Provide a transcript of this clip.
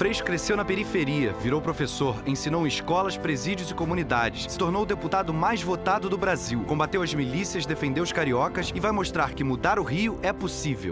Freixo cresceu na periferia, virou professor, ensinou em escolas, presídios e comunidades. Se tornou o deputado mais votado do Brasil, combateu as milícias, defendeu os cariocas e vai mostrar que mudar o Rio é possível.